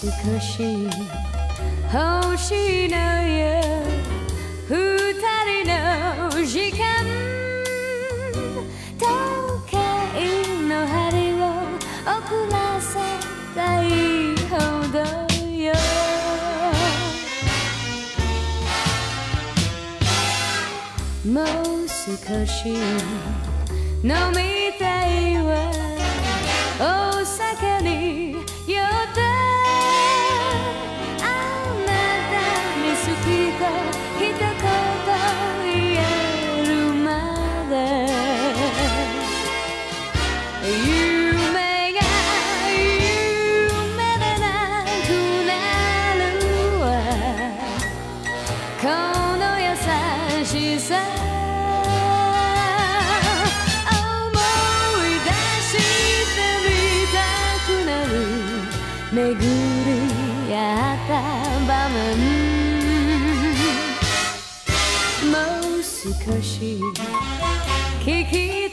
少し欲しいのよ二人の時間時計の針を遅らせたいほどよ。もう少し飲みたいわ。巡り合った場面。もう少し聞き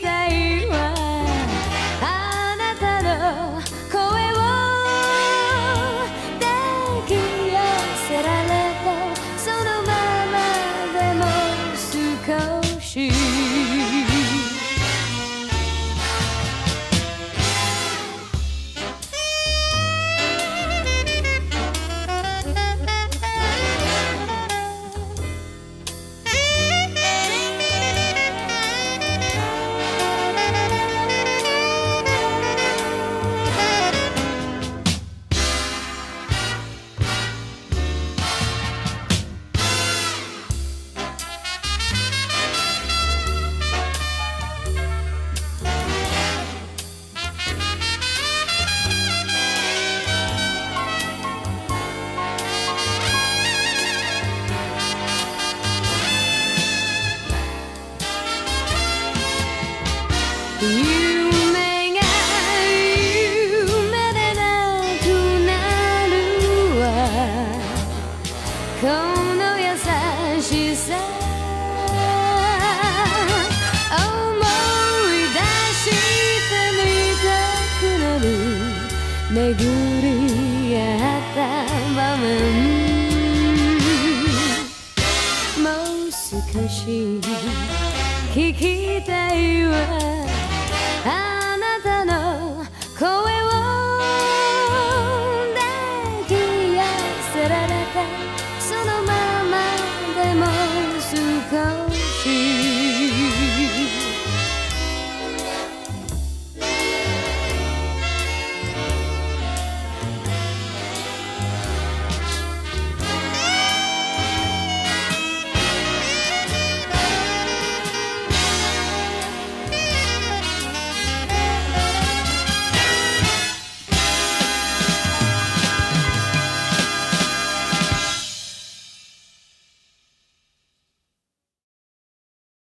優しさ思い出してみたくなる巡り合った場面。もう少し聞きたいわ。あなたの声を抱き寄せられてそのままでも少